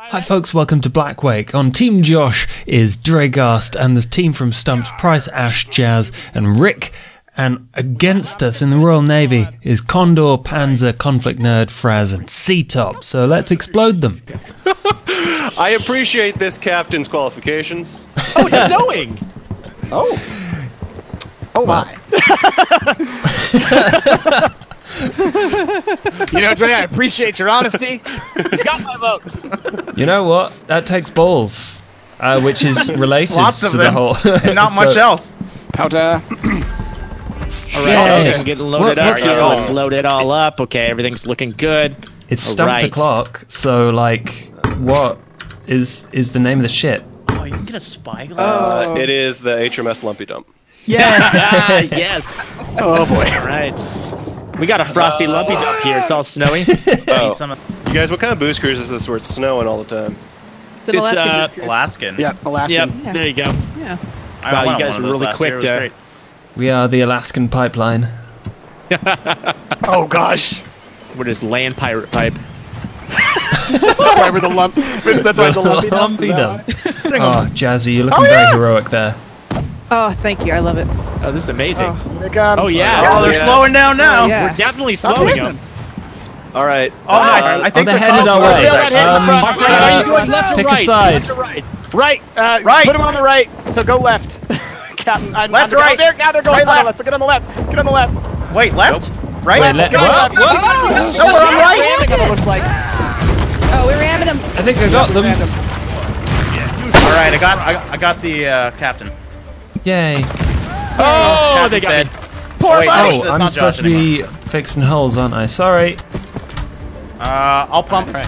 Hi, folks, welcome to Blackwake. On Team Josh is Draegast and the team from Stumpt's, Price, Ash, Jazz, and Rick. And against us in the Royal Navy is Condor, Panzer, Conflict Nerd, Frazzz, and Ctop. So let's explode them. I appreciate this captain's qualifications. Oh, it's snowing! Oh. Oh my. You know, Dre, I appreciate your honesty. You got my vote. You know what? That takes balls, uh, which is related Lots of to the whole. And not much else. Powder. Yay. Okay, I'm getting loaded What- up what's- Let's load it all up. Okay, everything's looking good. It's stumped Alright. o'clock. So, like, what is is the name of the ship? Oh, you can get a spyglass. Uh, it is the HMS Lumpy Dump. Ah, yes. Oh boy. All right. We got a frosty lumpy dump here. It's all snowy. Oh, you guys, what kind of booze cruise is this where it's snowing all the time? It's an It's, Alaskan uh, booze cruise. Alaskan. Yeah, Alaskan. yep. There you go. Yeah. Wow, you guys one of were really quick year. To- We are the Alaskan pipeline. Oh gosh. We're just laying pirate pipe. That's why we're the lump. That's why it's a lumpy dump. Lumpy Is dump. why? Oh, Jazzy, you're looking Oh, very heroic there. Oh, thank you. I love it. Oh, this is amazing. Oh. Here they come. Oh, yeah. Oh, they're Yeah. slowing down now. Oh, yeah. We're definitely Stop slowing them. All right. Oh, nice. Uh, I Oh, think they're the headed call- our way. Marcel got the Um, uh, are you going left or pick a right? side. Left or right? Right. Uh, Right. Put them on the right. So go left. Captain. I'm, Left, I'm, right. There, now they're going Right, left. left. So get on the left. Get on the left. Wait, left? Right? Wait, let- Get what? left. What? Oh, No, we're on we're right. ramming them, It looks like. Oh, we're ramming them. I think I got them. All right, I got, I got, I got the uh, captain. Yay. Oh, they got me. Poor Wait, Oh, I'm not supposed to Josh be fixing holes, aren't I? Sorry. Uh, I'll pump. Right.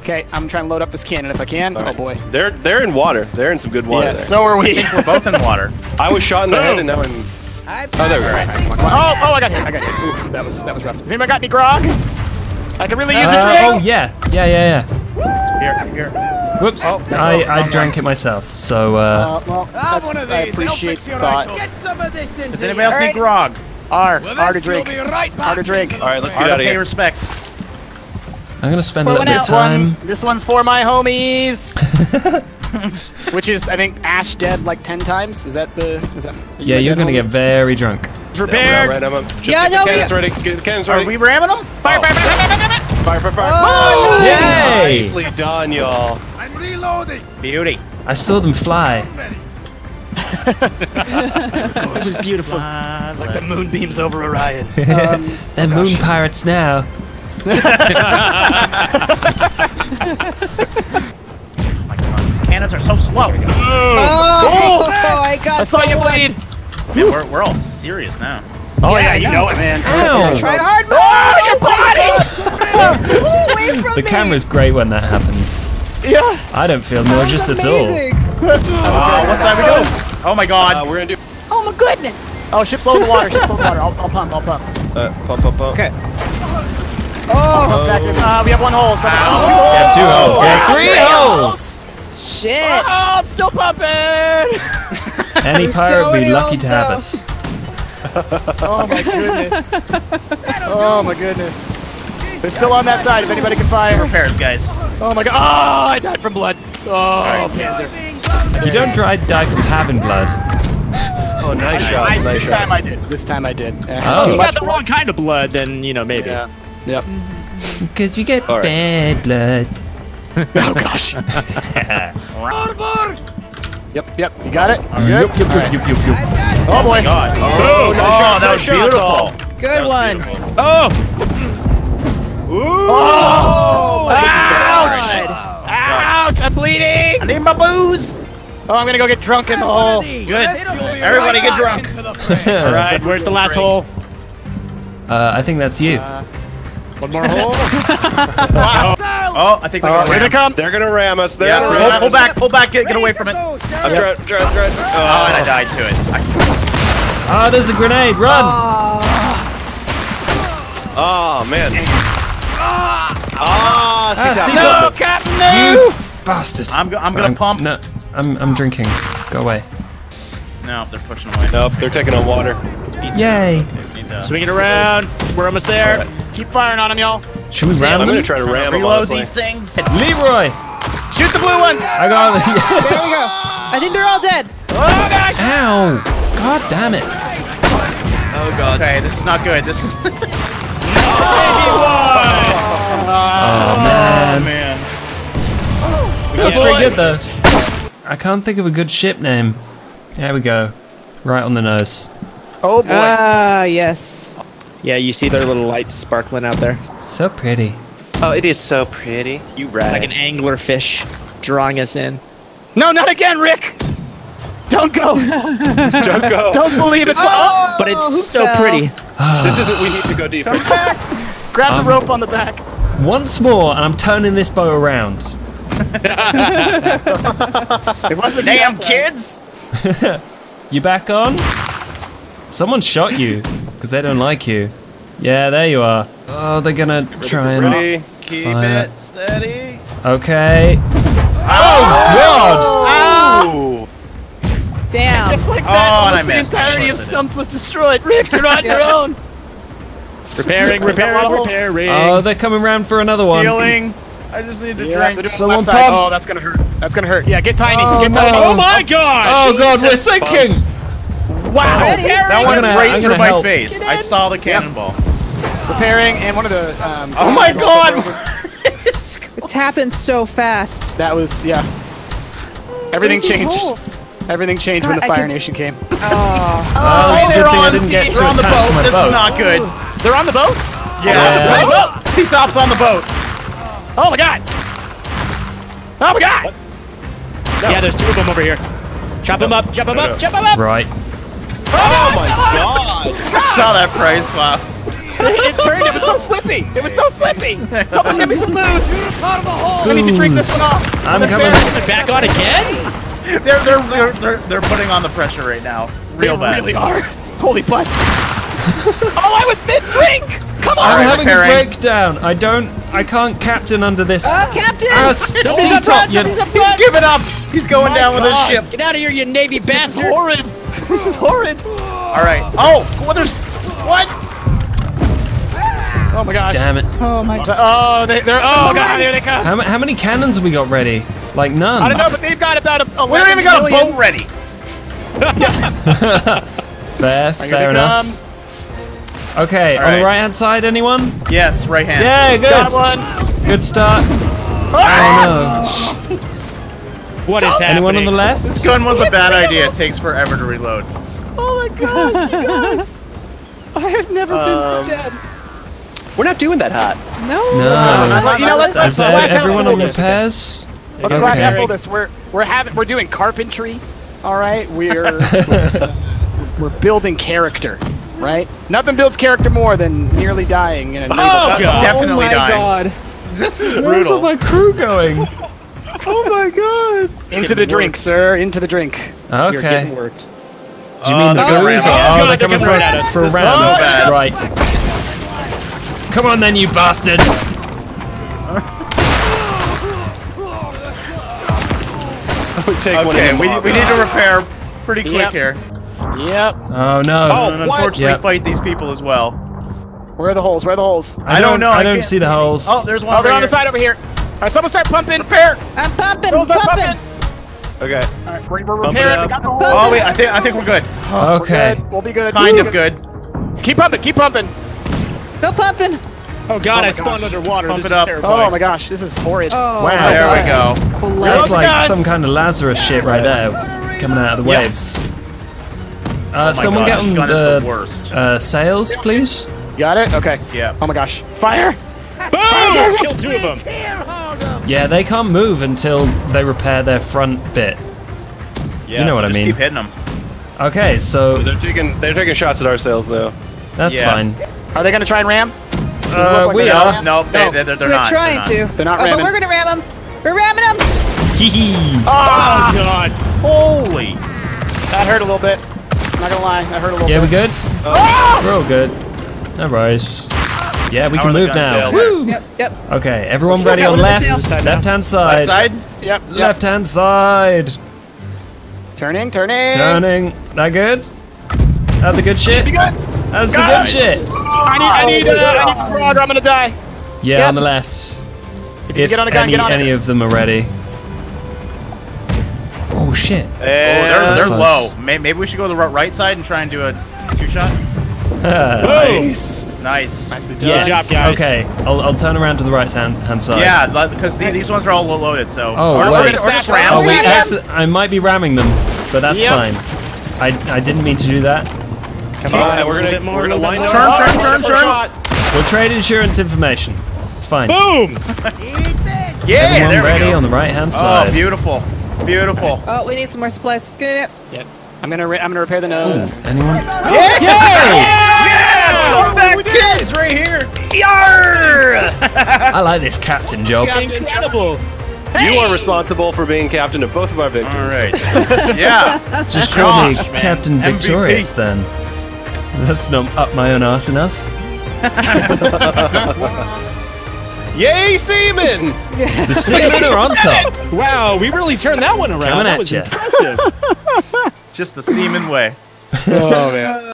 Okay, I'm trying to load up this cannon if I can. All Oh boy. They're they're in water. They're in some good water. Yeah. there. So are we. We're both in water. I was shot in the head and now I'm. Oh, there we go. Oh, oh, I got hit. I got hit. Ooh, that was that was rough. Does anybody got any grog? I could really use a Uh, drink. oh, yeah. Yeah, yeah, yeah. Here, here. Whoops. Oh, I, I drank it myself, so, uh... Uh, well, that's, I appreciate the thought. Does anybody else need grog? R, R to drink. R to drink. All right, let's get I'll out of pay here. respects. I'm gonna spend Pour a little bit of out. time. This one's for my homies. Which is, I think, Ash dead like ten times. Is that the? Is that? are Yeah, you're gonna homie? get very drunk. It's Yeah, repaired. we're all right, I'm up. Just Yeah, get no, the cannons we- ready. Get the cannons Are ready. we ramming them? Fire, fire, fire, fire, fire, fire. Fire, fire, fire. Oh! Yay! Nicely done, y'all. Beauty. I saw them fly. It was beautiful. Like the moonbeams over Orion. Um, They're moon pirates now. Oh my god, these cannons are so slow. Yeah, Oh, I got I saw you someone. bleed. we're, we're all serious now. Oh Yeah, yeah, you know. know it, man. Ow. Try hard, Oh, your body! Pull away from The me. camera's great when that happens. Yeah. I don't feel nauseous at all. Amazing. Oh, what side we go? Oh my god. Uh, we're gonna do. Oh my goodness. Oh, ship's low in the water. Ship's low in the water. I'll, I'll pump. I'll pump. Uh, pump, pump, pump. Okay. Oh, pump's active. Uh, we have one hole. So have two holes. We have three holes. Shit. Oh, I'm still pumping. Any There's pirate so would be lucky holes to have us. Oh my goodness. Oh my goodness. They're still on that side. If anybody can fire. Repairs, guys. Oh my god. Oh, I died from blood. Oh, Panzer. You don't try die from having blood. Oh, nice I, shots. Nice this time I did. This time I did. I Oh. If you got the wrong kind of blood, then you know maybe. Yeah. Yep. Because you get All right. bad blood. Oh gosh. Yep. Yep. You got it. I'm good. Yup, yup, yup, yup, yup, yup. Oh boy. Oh god. Oh, nice Oh, shots. that nice was shots, all. beautiful. Good one. Oh. Ouch. God. Ouch. I'm bleeding. I need my booze. Oh, I'm gonna go get drunk in the hole. Good. Everybody get drunk. All right. Where's the last hole? Uh, I think that's you. One more hole. Oh, I think they're Here gonna they ram. come. They're gonna ram us. They're Yeah, gonna pull, ram pull us. back, pull back, get, get away from it. Oh, I'm trying, trying, trying. and I died to it. I, Ah, there's a grenade. Run! Oh, man. Ah, Ah, Ctop. Ctop. No, Captain. No. You bastard. I'm, go, I'm gonna pump. No, I'm, I'm drinking. Go away. No, they're pushing away. Nope, they're taking on water. Yay. Need to- Swing it around. We're almost there. All Keep firing on them, y'all. Should we ram them? I'm gonna try to ram him, Reload honestly. these things. Leroy! Shoot the blue ones. I got There we go. I think they're all dead. Oh gosh. Ow! God damn it. Oh god. Okay, this is not good. This is. Oh, pretty good though. I can't think of a good ship name. There we go. Right on the nose. Oh boy. Ah, yes. Yeah, you see their little lights sparkling out there. So pretty. Oh, it is so pretty. You right. Like an angler fish drawing us in. no, not again, Rick. Don't go. Don't go. Don't believe it's. Oh, But it's so fell? pretty. This isn't. We need to go deeper. grab Um, the rope on the back. Once more, and I'm turning this bow around. It wasn't Damn time. kids. You back on? Someone shot you because they don't like you. Yeah, there you are. Oh, they're gonna try and. Ready? Keep Fire. it steady. Okay. Oh Ooh. Oh! Damn. Just like Oh, that, and I almost the entirety Of of course I did. Stumped was destroyed. Rick, you're on your own. Repairing, repairing, repairing. Oh, they're coming round for another one. Healing. I just need to Yeah, they're drink. Someone left side. pump. Oh, that's gonna hurt. That's gonna hurt. Yeah, get tiny. Oh, get no. tiny. oh my god! Oh god, we're Jesus, sinking! Wow. That I'm went gonna- right I'm through my help. face. I saw the cannonball. Repairing and one of the. Um, Oh my is also broken. god! It's happened so fast. That was yeah. Everything changed. Everything changed when the Fire can- Nation came. Oh. Oh, it's a good they're thing I on, didn't get Steve. They're on the boat. This boat. is not good. They're on the boat. Yeah. Ctop's on the boat. Oh my god. Oh my god. Yeah, there's two of them over here. Chop them up, chop them up, chop them up! Right. Oh my oh god. I saw that price. Wow. it turned. It was so slippy. It was so slippy. Someone give me some booze. Out of the I need to drink this one off. I'm The coming. bear- Back on again? They're, they're, they're, they're, they're putting on the pressure right now. Real They bad. really are. Holy butts. oh, I was mid-drink. Come on. I'm having a breakdown. I don't. I can't captain under this. Oh, Captain! Ah, Somebody's Sea up top, front! you- Somebody's up He's giving up. He's going down with his ship. Get out of here, you Navy This is bastard! horrid. This is horrid. All right. Oh, well, there's what? Oh my gosh. Damn it. Oh my god. Oh, they, they're. Oh god, here they come. How, how many cannons have we got ready? Like none. I don't know, but they've got about a. We don't even got a boat ready. Fair, fair enough. come. Okay, All on the right. right hand side, anyone? Yes, right hand. Yeah, Got good. one. Good start. Ah! Oh no. What is happening? Anyone on the left? This gun was a bad idea. It takes forever to reload. Oh my gosh, you guys. I have never been so um, dead. We're not doing that hot. No. No. you know, let's, let's Is there glass everyone on this. repairs? Let's glass half full this. We're we're having we're doing carpentry. All right, we're we're building character. Right? Nothing builds character more than nearly dying in a Oh, God. Definitely oh my dying. god. This is Where's all my crew going? Oh my god! Into the drink, sir. Into the drink. You're Okay. getting worked. Do you mean uh, the they're booze? Oh, Oh, they're they're coming for, right at us. for a round. Oh, so bad. Right. Come on then, you bastards! We take Okay, in the we, we need to repair pretty quick Yep. here. Yep. Oh no. Oh, oh And unfortunately, Yep. fight these people as well. Where are the holes? Where are the holes? I I don't don't know, I I don't can't see the holes. Oh, there's one. Oh, they're right on the here. side over here. All right, someone start pumping. Repair. I'm pumping, Someone start pumping. pumping. Okay. All right, we're, we're Pump repairing. We got the holes. Oh wait, I think I think we're good. We're okay. good. We'll be good. Kind Woo. of good. Keep pumping. Keep pumping. Still pumping. Oh god, oh, my I spawned gosh. underwater. Pump this it is up. terrifying. Oh my gosh, this is horrid. Oh, Wow. my There we go. Blood. That's like some kind of Lazarus shit right there, coming out of the Yeah. waves. Uh, Oh someone God, get this on the the worst. uh, sails, please. Got it? Okay. Yeah. Oh my gosh. Fire! Boom! Kill two of them. Yeah, they can't move until they repair their front bit. Yeah, you know so what I mean. Keep hitting them. Okay, so They're taking they're taking shots at our sails though. that's Yeah. fine. Are they gonna try and ram? Uh, like we they're are. not- No, they, they, they're, they're not. trying they're to. They're not oh, but ramming. we're gonna ram them. We're ramming them. Hee hee. Oh god. Holy. That hurt a little bit. Not gonna lie, that hurt a little Yeah, we good? Oh! We're all good. No worries. Yeah, we can move now. Woo! Yep, yep. Okay, everyone Sure, ready on one of the left, sails. Side left hand side, side. Yep. yep. left hand side. Turning, turning. Turning. That good? That the good shit? Be good. That's the good shit. I need, I need, uh, I need some grog or I'm gonna die. Yeah, Yep. on the left. If you If get on a gun, any, get on any it. of them are ready. Oh shit. Oh, they're, they're low. May- Maybe we should go to the right side and try and do a two shot. nice. Nice. Nicely done. Yes. job, guys. Okay, I'll, I'll turn around to the right hand hand side. Yeah, because these ones are all loaded. So. Oh, or, or wait. just, or just Oh, round. Oh, we Ram I might be ramming them, but that's Yep. fine. I, I didn't mean to do that. Come on, right, we're gonna bit more, we're gonna line more. up. Turn, turn, turn, for a turn. shot. We'll trade insurance information. It's fine. Boom! Yeah, Everyone there ready we go. on the right hand side. Oh, side. beautiful, beautiful. Oh, we need some more supplies. Get it. Yep. I'm gonna re- I'm gonna repair the nose. Anyone? Come back, kids, right here. Yar! I like this captain job. Incredible! You are responsible for being captain of both of our victories. All right. yeah. Just call me Gosh, man. Captain MVP. Victorious then. That's not up my own ass enough. Yay, seaman! The seamen are on top. Wow, we really turned that one around. Coming that at was ya. impressive. Just the seaman way. oh man.